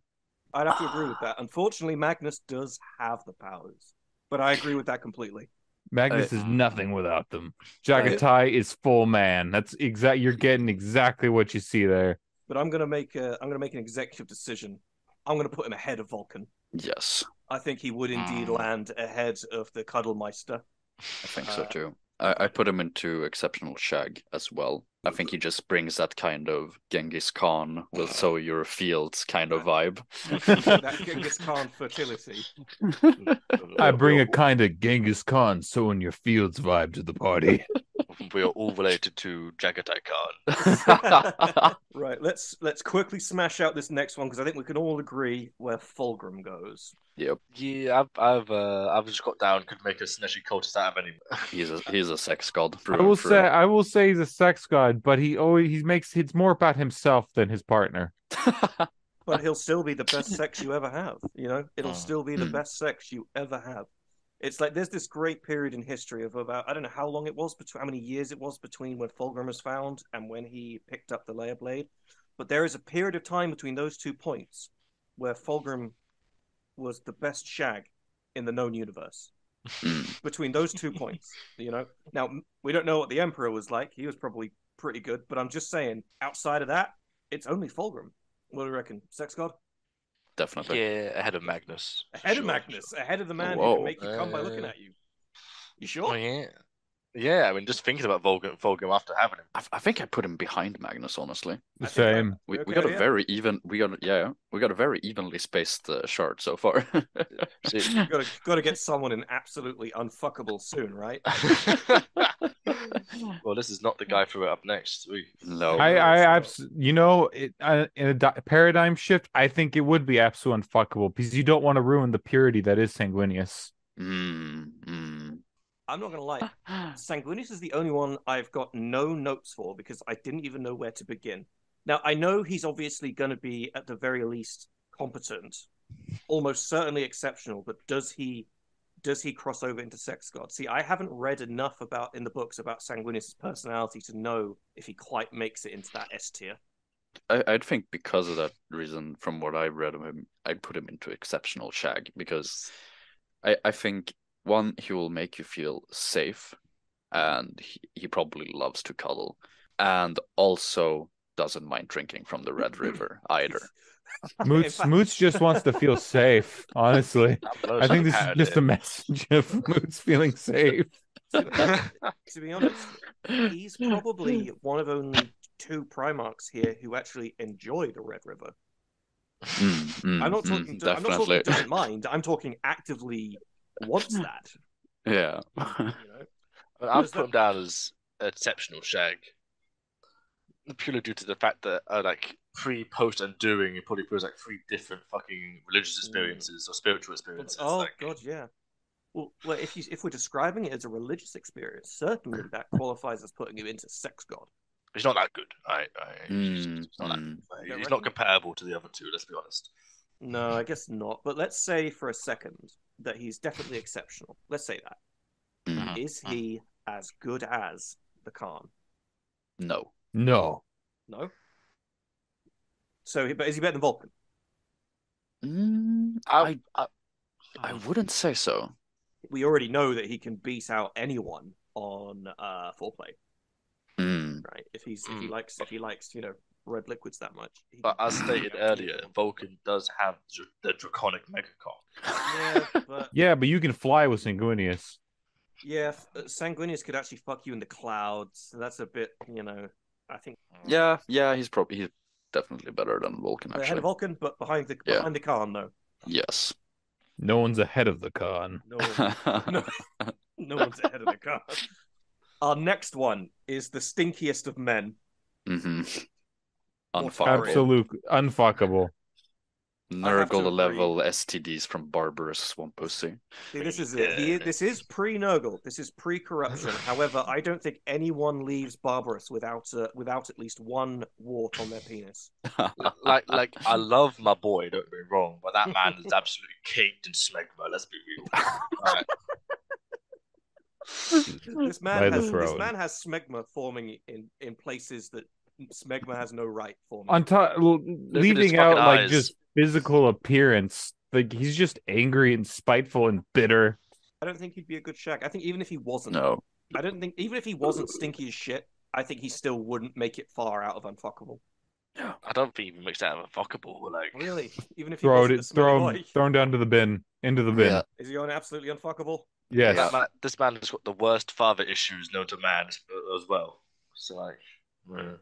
I'd have to agree with that. Unfortunately, Magnus does have the powers, but I agree with that completely. Magnus I- is nothing without them. Jaghatai is full man. That's exact. You're getting exactly what you see there. But I'm gonna make a, I'm gonna make an executive decision. I'm gonna put him ahead of Vulkan. Yes, I think he would indeed Mm. land ahead of the Cuddlemeister. I think so Uh, too. I, I put him into exceptional shag as well. I think he just brings that kind of Genghis Khan will sow your fields kind of vibe. that Genghis Khan fertility. I bring a kind of Genghis Khan sowing your fields vibe to the party. We are all related to Jaghatai Khan. right, let's let's quickly smash out this next one because I think we can all agree where Fulgrim goes. Yep. Yeah, I've I've uh, I've just got down. Could make a Slaaneshi cultist out of any. he's a he's a sex god. I will through. say I will say he's a sex god, but he always he makes it's more about himself than his partner. But he'll still be the best sex you ever have. You know, it'll Mm. still be the Mm. best sex you ever have. It's like there's this great period in history of about I don't know how long it was between how many years it was between when Fulgrim was found and when he picked up the Laer blade. But there is a period of time between those two points where Fulgrim was the best shag in the known universe. Between those two points, you know. Now we don't know what the Emperor was like. He was probably pretty good, but I'm just saying, outside of that, it's only Fulgrim. What do you reckon, Sex God? Definitely. Yeah, ahead of Magnus. Ahead of Sure, Magnus, ahead of the man who Whoa. can make you come by looking at you. You sure. Oh sure? yeah. Yeah, I mean, just thinking about Fulgrim, Fulgrim after having him. I, I think I put him behind Magnus. Honestly, The I think I- same. we, Okay, we got a very even. We got a- yeah, we got a very evenly spaced uh, shard so far. See, Got to got to get someone in absolutely unfuckable soon, right? well, this is not the guy for it up next. We, no, I, no, I, abs- you know, it, uh, in a di- paradigm shift, I think it would be absolute unfuckable because you don't want to ruin the purity that is Sanguinius. Mm, mm. I'm not gonna lie. Uh, Sanguinius is the only one I've got no notes for because I didn't even know where to begin. Now I know he's obviously going to be at the very least competent, almost certainly exceptional. But does he does he cross over into sex god? See, I haven't read enough about in the books about Sanguinius' personality to know if he quite makes it into that S tier. I, I'd think because of that reason, from what I read of him, I'd put him into exceptional shag because I, I think one, he will make you feel safe, and he, he probably loves to cuddle, and also doesn't mind drinking from the Red River either. In Moots, Moots just wants to feel safe. Honestly, I think this is just a message of Moots feeling safe. to be honest, he's probably one of only two Primarchs here who actually enjoy the Red River. Mm, mm, I'm not mm, talking. I'm not definitely. talking doesn't mind. I'm talking actively wants that. yeah. You know, I've put that- him down as exceptional shag, purely due to the fact that uh, like pre, post, and during, it probably feels like three different fucking religious experiences or spiritual experiences. oh like, god, yeah. Well, well, if you if we're describing it as a religious experience, certainly that qualifies as putting you into sex god. he's not that good. I, I he's, Mm, he's not that. mm. You don't He's not reckon? comparable to the other two. Let's be honest. No, I guess not. But let's say for a second that he's definitely exceptional. Let's say that. Mm. Is he as good as the Khan? No. No, No. So, but is he better than Vulkan? Mm, I, I, I, I wouldn't say so. We already know that he can beat out anyone on uh foreplay, Mm, right? If he's if he likes if he likes you know red liquids that much. he but as stated earlier. Vulkan does have dr- the draconic megacon. Yeah, but yeah, but you can fly with Sanguinius. yeah, f- uh, Sanguinius could actually fuck you in the clouds. That's a bit, you know. I think yeah, yeah, he's probably he's definitely better than Vulkan ahead of Vulkan, but behind the Yeah. behind the Khan, no, Yes. No one's ahead of the Khan. no, no, no one's ahead of the Khan. Our next one is the stinkiest of men. hmm Or Unfuckable. Absolute unfuckable. I have Nurgle agree. level STDs from Barbarus swamp pussy. See, this is it. He, this is pre-Nurgle. This is pre-corruption. However, I don't think anyone leaves Barbarus without uh, without at least one wart on their penis. like, like I love my boy. Don't get me wrong, but that man is absolutely caked in smegma. Let's be real. Alright. This man By has this man has smegma forming in in places that smegma has no right for me. On top, leaving out fucking like eyes. just physical appearance, like he's just angry and spiteful and bitter. I don't think he'd be a good shag. I think even if he wasn't, No. I don't think even if he wasn't stinky as shit, I think he still wouldn't make it far out of unfuckable. I don't think he makes out of unfuckable. Like, Really, even if he Throw it, throw him, throw him down to the bin, into the bin. Yeah. is he on absolutely unfuckable? Yes. that man, this man has got the worst father issues known to man as, as well. So like, yeah.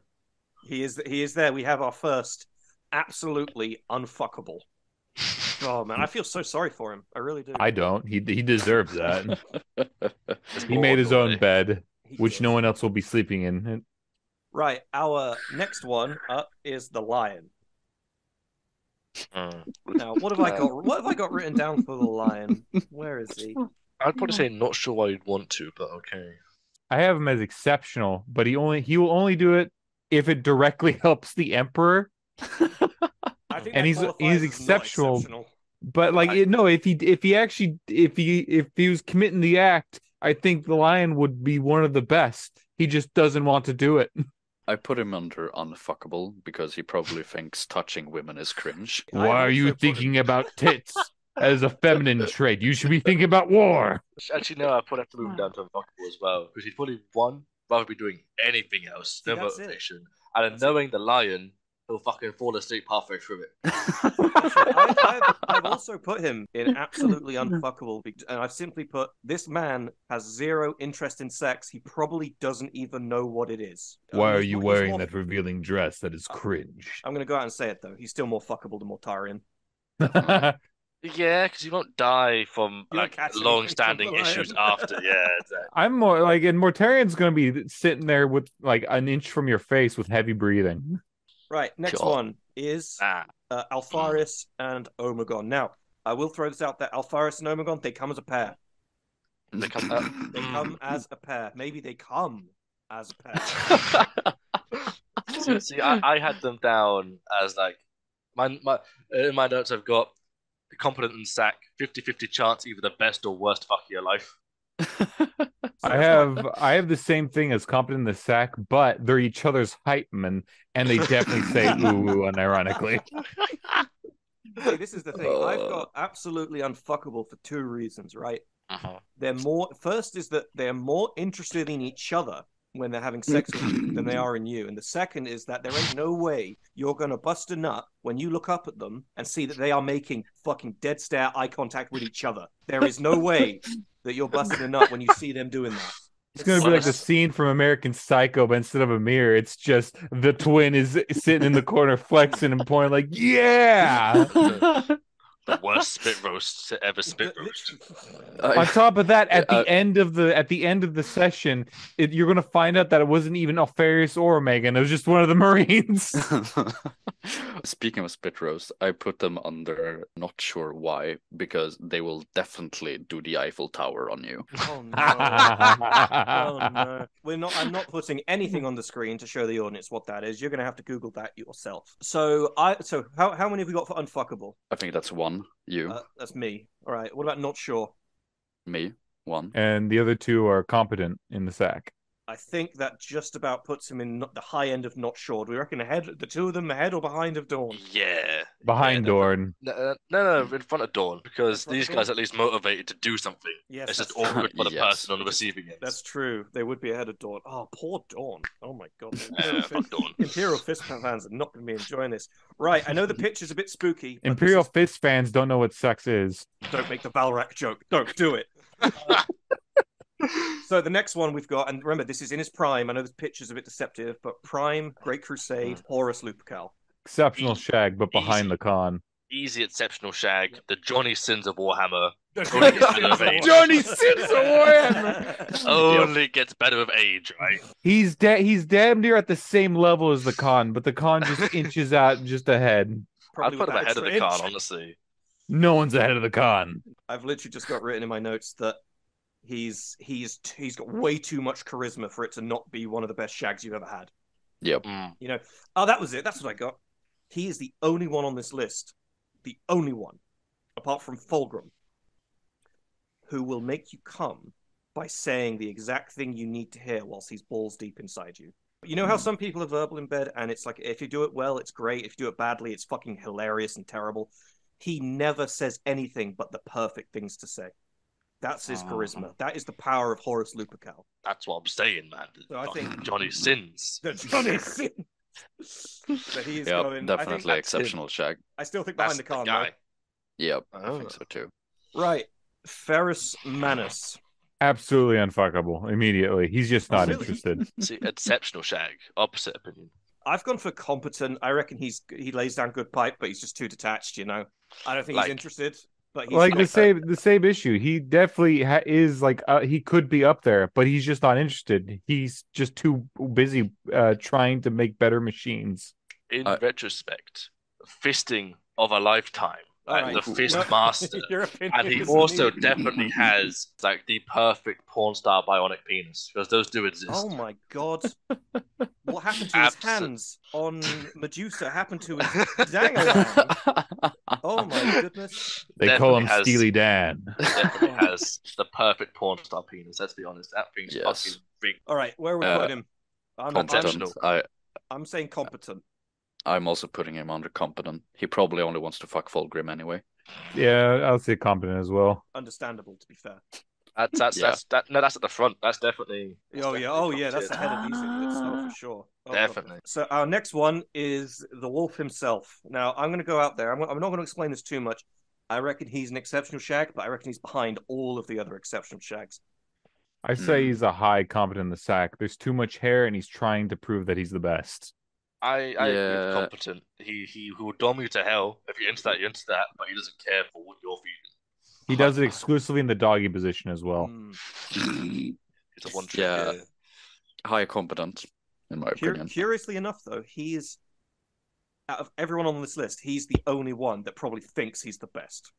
He is. He is there. We have our first absolutely unfuckable. Oh man, I feel so sorry for him. I really do. I don't. He he deserves that. He made his own bed, He which does. no one else will be sleeping in. Right. Our next one up is the lion. Mm. Now, what have I got? What have I got written down for the lion? Where is he? I'd probably say not sure why you'd want to, but okay. I have him as exceptional, but he only he will only do it if it directly helps the emperor. And he's- he's exceptional. exceptional. But like I- it, no, if he if he actually if he if he was committing the act, I think the lion would be one of the best. He just doesn't want to do it. I put him under unfuckable because he probably thinks touching women is cringe. Why are you also put him- thinking about tits as a feminine trait? You should be thinking about war. Actually, no, I put probably have to move him down to unfuckable as well because he'd probably one rather be doing anything else, no See, that's it. motivation, and then knowing the lion, he'll fucking fall asleep halfway through it. I, I've, I've also put him in absolutely unfuckable, and I've simply put this man has zero interest in sex. He probably doesn't even know what it is. Why Um, are you wearing more- that revealing dress? That is cringe. I'm going to go out and say it though. He's still more fuckable than Mortarion. Yeah, because you won't die from You like long-standing from the lion. issues after. Yeah, exactly. I'm more like, and Mortarion's gonna be sitting there with like an inch from your face with heavy breathing. Right. Next Sure. one is Ah, uh, Alpharius and Omegon. Now, I will throw this out there: Alpharius and Omegon, they come as a pair. They come- uh, They Mm. come as a pair. Maybe they come as a pair. see, see, I, I had them down as like my my in my notes. I've got the competent and sack 50-50 chance either the best or worst fuck of your life. I have I have the same thing as competent in the sack, but they're each other's hype men, and they definitely say ooh ooh unironically. See, this is the thing. I've Uh. got absolutely unfuckable for two reasons, right? Uh-huh. They're more first is that they're more interested in each other when they're having sex with you than they are in you. And the second is that there ain't no way you're gonna bust a nut when you look up at them and see that they are making fucking dead stare eye contact with each other. There is no way that you're busting a nut when you see them doing that. It's gonna be like the scene from American Psycho, but instead of a mirror, it's just the twin is sitting in the corner flexing and pointing like, "Yeah." The worst spit roast to ever spit roast. On top of that, at the Uh, end of the at the end of the session, it, you're gonna find out that it wasn't even Alpharius or Megan; it was just one of the Marines. Speaking of spit roast, I put them under not sure why, because they will definitely do the Eiffel Tower on you. Oh no. Oh no. We're not I'm not putting anything on the screen to show the audience what that is. You're gonna have to Google that yourself. So I so how how many have we got for unfuckable? I think that's one. You, Uh, that's me. All right. What about not sure? me, one. and the other two are competent in the sack. I think that just about puts him in the high end of not sure. Do we reckon ahead the two of them ahead or behind of Dorn? Yeah. Behind Yeah, no, No, no, no, in front of Dorn because In these guys Dorn? at least motivated to do something. Yes, it's just that's true. awkward for the Yes. person on the receiving end. That's true. They would be ahead of Dorn. Oh, poor Dorn. Oh my god. The Yeah, Imperial, fuck Dorn. Imperial Fist fans are not going to be enjoying this. Right. I know the picture's a bit spooky. Imperial is- Fist fans don't know what sex is. Don't make the Balrak joke. Don't do it. so the next one we've got, and remember, this is in his prime. I know this picture's a bit deceptive, but prime, Great Crusade, hmm. Horus Lupercal. Exceptional shag, but behind Easy. the Khan. Easy exceptional shag, the Johnny Sins of Warhammer. Only gets better age. Johnny Sins of Warhammer! Only gets better with age, right? He's da- he's damn near at the same level as the Khan, but the Khan just inches out just ahead. Probably I'd put him ahead of the Khan, honestly. No one's ahead of the Khan. I've literally just got written in my notes that he's he's he's got way too much charisma for it to not be one of the best shags you've ever had. Yep. Mm. You know, oh, that was it. That's what I got. He is the only one on this list, the only one, apart from Fulgrim, who will make you come by saying the exact thing you need to hear whilst he's balls deep inside you. You know how some people are verbal in bed, and it's like if you do it well, it's great. If you do it badly, it's fucking hilarious and terrible. He never says anything but the perfect things to say. That's his oh, charisma. That is the power of Horus Lupercal. That's what I'm saying, man. So I think- Johnny sins. The Johnny Sins. so he is Yep, going. Definitely that's him. exceptional shag. I still think behind the the car. guy. Yep, I Oh. think so too. Right. Ferrus Manus. Absolutely unfuckable immediately. He's just Oh, not really? interested. See, exceptional shag. Opposite opinion. I've gone for competent. I reckon he's he lays down good pipe, but he's just too detached. You know, I don't think Like- he's interested. But he's like the like- same the same issue. He definitely ha- is like uh, he could be up there, but he's just not interested. He's just too busy uh, trying to make better machines. In Uh, retrospect, fisting of a lifetime. All Like right. the fist master. And he also needed. definitely has like the perfect porn star bionic penis because those do exist. Oh my god! What happened to Abso- his hands on Medusa? Happened to his dangalang? Oh my goodness! They call him has- Steely Dan. definitely has the perfect porn star penis. Let's be honest, that thing's Yes. fucking big. All right, where are we Uh, putting him? I'm, I'm, Exceptional. competent. I'm saying competent. I'm also putting him under competent. He probably only wants to fuck Fulgrim anyway. Yeah, I'll say competent as well. Understandable, to be fair. That's that's Yeah. that's that. No, that's at the front. That's definitely. that's Oh yeah, definitely oh yeah, that's ahead of these idiots, oh, for sure. Oh, God. Definitely. So our next one is the wolf himself. Now I'm going to go out there. I'm, I'm not going to explain this too much. I reckon he's an exceptional shag, but I reckon he's behind all of the other exceptional shags. I say Hmm. he's a high competent in the sack. There's too much hair, and he's trying to prove that he's the best. I I agree with Yeah. competent. He he will dom you to hell if you're into that. You're into that, but he doesn't care for what you're feeling. He does it exclusively in the doggy position as well. Mm. He's a one trick. Yeah. Yeah. High competent, in my Cur- opinion. curiously enough, though, he is out of everyone on this list, he's the only one that probably thinks he's the best.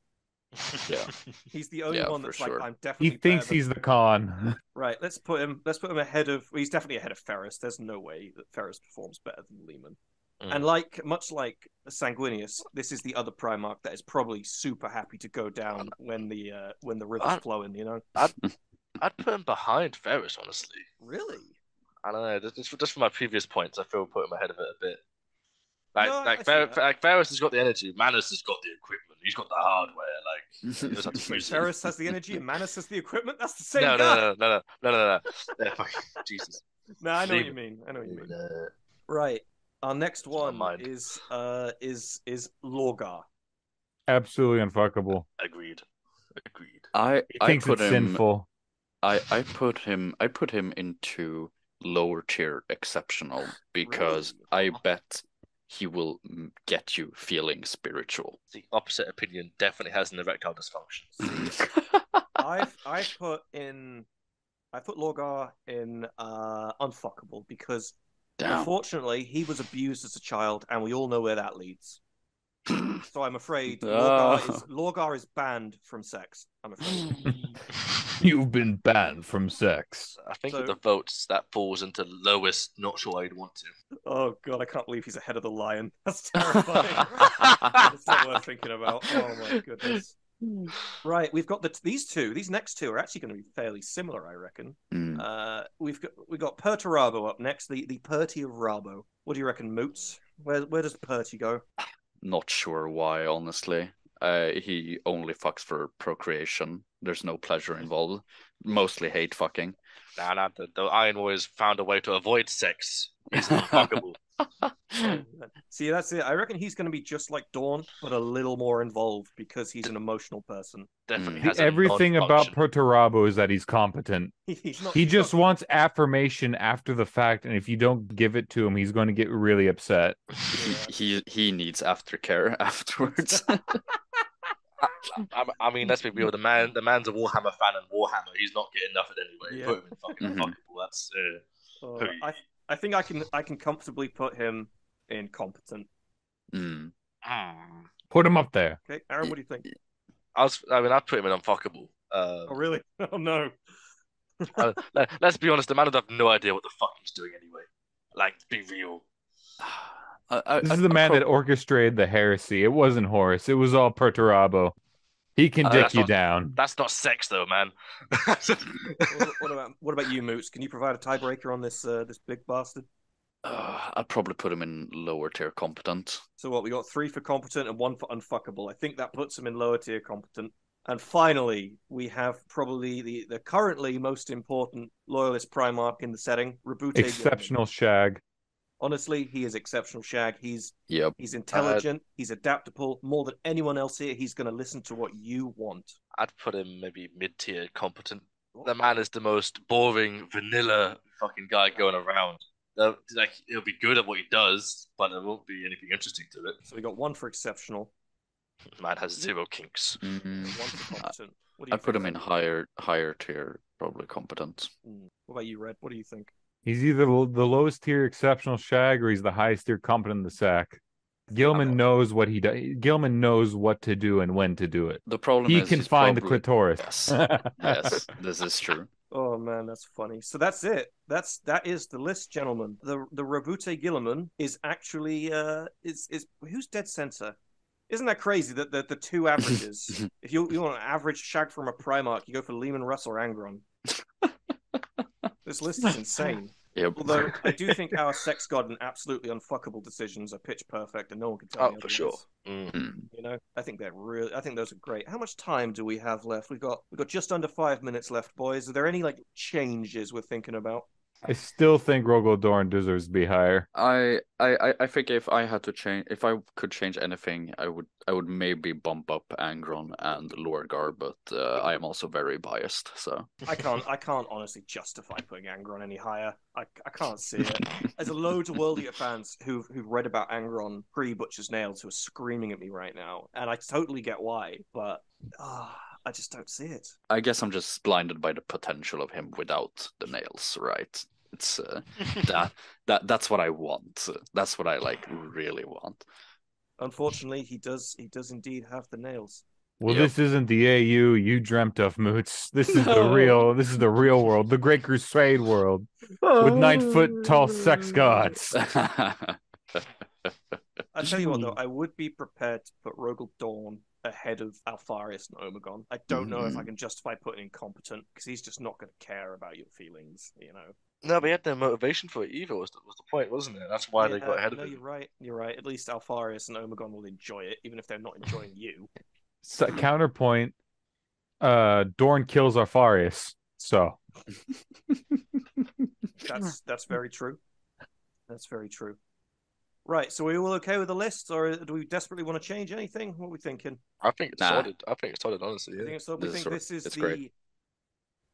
Yeah. He's the only Yeah, one for that's sure. like, I'm definitely. He thinks than-" he's the Khan. right. Let's put him. Let's put him ahead of. Well, he's definitely ahead of Ferrus. There's no way that Ferrus performs better than Leman. Mm. And like much like Sanguinius, this is the other Primarch that is probably super happy to go down when the uh, when the river's I- flowing. You know. I'd I'd put him behind Ferrus, honestly. Really? I don't know. Just, just from my previous points, I feel put him ahead of it a bit. Like, No, like, Fer- like Ferrus has got the energy. Manus has got the equipment. He's got the hardware. Like, he knows how to Wait, use it. Ferrus has the energy and Manus has the equipment. That's the same No, guy. no, no, no, no, no, no, no. Jesus. No, I know what you mean. I know what you mean. Uh, Right. Our next one is uh is is Lorgar. Absolutely unfuckable. agreed. Agreed. I He I thinks put it's him. sinful. I I put him. I put him into lower tier exceptional because I bet he will get you feeling spiritual. The opposite opinion definitely has an erectile dysfunction. I've I've put in I put Lorgar in uh unfuckable because Damn. unfortunately he was abused as a child and we all know where that leads. So I'm afraid Ah. Lorgar is Lorgar is banned from sex. I'm afraid. You've been banned from sex. I think So- with the votes that falls into lowest. Not sure I'd want to. oh god, I can't believe he's ahead of the lion. That's terrifying. it's not worth thinking about. Oh my goodness. Right, we've got the these two. These next two are actually going to be fairly similar, I reckon. Mm. Uh, we've got we got Perturabo up next, the the Perty of Rabo. What do you reckon, Moots? Where where does Perty go? Not sure why, honestly. Uh, he only fucks for procreation. There's no pleasure involved. Mostly hate fucking. Nah, nah, the, the Iron Warriors found a way to avoid sex. He's unfuckable. See, that's it. I reckon he's going to be just like Dawn, but a little more involved because he's an emotional person. Definitely Mm. has Everything about non-function. Perturabo is that he's competent. he's not. He he's just not- wants affirmation after the fact, and if you don't give it to him, he's going to get really upset. he, he he needs aftercare afterwards. I, I mean, let's be real. The man, the man's a Warhammer fan, and Warhammer, he's not getting nothing anyway. Yeah. Put him in fucking Mhm. unfuckable. That's uh, Uh, I I think I can I can comfortably put him in competent. Mm. Put him up there. Okay, Aaron, what do you think? I was. I mean, I'd put him in unfuckable. Uh, Oh, really? Oh no. uh, let, us be honest. The man would have no idea what the fuck he's doing anyway. Like, be real. I, I, This is the I man prob- that orchestrated the heresy. It wasn't Horus. It was all Perturabo. He can Uh, dick you not- down. That's not sex, though, man. what, what about what about you, Moots? Can you provide a tiebreaker on this uh, this big bastard? Uh, I'd probably put him in lower tier competent. So what? We got three for competent and one for unfuckable. I think that puts him in lower tier competent. And finally, we have probably the, the currently most important loyalist Primarch in the setting, Roboute. Guilliman. Exceptional shag. Honestly, he is exceptional. Shag. He's Yep. he's intelligent. he's adaptable. More than anyone else here, he's going to listen to what you want. I'd put him maybe mid tier competent. The man is the most boring, vanilla fucking guy going around. Uh, like he'll be good at what he does, but there won't be anything interesting to it. So we got one for exceptional, Man has zero kinks. Mm, one for competent. What do you I'd put him in higher higher tier, probably competent. Mm. What about you, Red? What do you think? He's either the the lowest tier exceptional shag or he's the highest tier competent in the sack. Guilliman knows what he does. Guilliman knows what to do and when to do it. The problem He is can he's find the probably- clitoris. Yes, yes, this is true. Oh man, that's funny. So that's it. That's that is the list, gentlemen. The the Roboute Guilliman is actually uh is is who's dead center? Isn't that crazy that the, the two averages? if you you want an average shag from a Primarch, you go for Leman Russell or Angron. This list is insane. Yep. Although I do think our sex god and absolutely unfuckable decisions are pitch perfect, and no one can tell me Oh, for sure. Mm. Mm. You know, I think they're really. I think those are great. How much time do we have left? We've got we've got just under five minutes left, boys. Are there any like changes we're thinking about? I still think Rogal Dorn deserves to be higher. I, I I- I think if I had to change, if I could change anything, I would I would maybe bump up Angron and Lorgar, but uh, I am also very biased. So I can't. I can't honestly justify putting Angron any higher. I, I can't see it. There's a loads of World Eater fans who've who've read about Angron pre Butcher's Nails who are screaming at me right now, and I totally get why. But ah, I just don't see it. I guess I'm just blinded by the potential of him without the nails, right? It's uh, that that that's what I want. That's what I like really want. Unfortunately, he does. He does indeed have the nails. Well, Yep. this isn't the AU you dreamt of, Moots. This is the real. This is the real world, the Great Crusade world, with nine foot tall sex gods. I tell you what, though, I would be prepared to put Rogal Dorn ahead of Alpharius and Omegon. I don't know if I Mhm. can justify putting incompetent because he's just not going to care about your feelings. You know. No, but he had no motivation for it either. Was the, was the point, wasn't it? That's why they got ahead of no, him. you're right. You're right. At least Alpharius and Omegon will enjoy it, even if they're not enjoying you. So, counterpoint: uh, Dorn kills Alpharius. So That's that's very true. That's very true. Right. So are we all okay with the list, or do we desperately want to change anything? What are we thinking? I think it's Nah. solid. I think it's solid, honestly. I Yeah. think it's, so we This is think sort- this is it's the. great.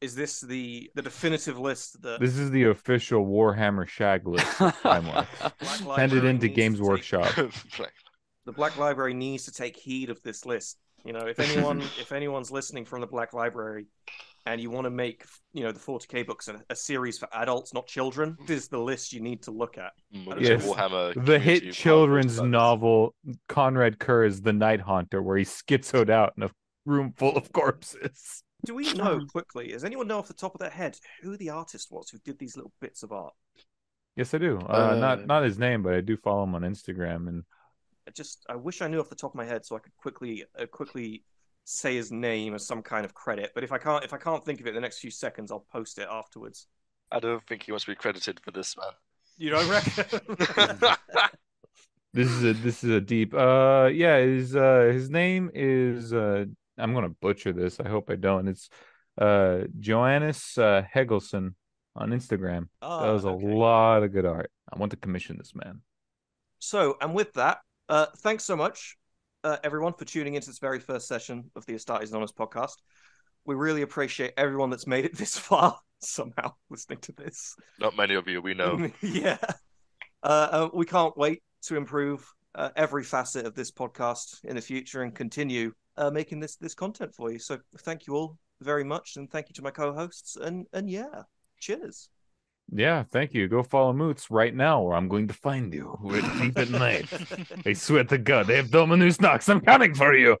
Is this the the definitive list that this is the official Warhammer shag list. of Primarchs. Black Send it into Games to take- Workshop. The Black Library needs to take heed of this list. You know, if anyone if anyone's listening from the Black Library and you want to make you know the 40k books a, a series for adults, not children, this is the list you need to look at. mm, Yes. it's a the hit children's novel Konrad Curze is The Night Haunter, where he schizoed out in a room full of corpses. Do we know quickly? Does anyone know off the top of their head who the artist was who did these little bits of art? Yes, I do. Uh, Uh, not not his name, but I do follow him on Instagram. And I just I wish I knew off the top of my head so I could quickly uh, quickly say his name as some kind of credit. But if I can't if I can't think of it in the next few seconds, I'll post it afterwards. I don't think he wants to be credited for this, man. You don't reckon? this is a this is a deep. Uh, yeah, his uh his name is uh I'm gonna butcher this. I hope I don't. It's uh Johannes uh, Hegelson on Instagram. Ah, That was a lot of good art. I want to commission this man. So, and with that, uh, thanks so much, uh, everyone, for tuning into this very first session of the Astartes Anonymous podcast. We really appreciate everyone that's made it this far somehow listening to this. Not many of you we know. yeah. Uh, uh, we can't wait to improve uh, every facet of this podcast in the future and continue uh, making this this content for you. So, thank you all very much, and thank you to my co-hosts. And and yeah, cheers. Yeah, thank you. Go follow Moots right now, or I'm going to find you. We're deep at night. I swear to God, they have Dominus Nox. I'm coming for you.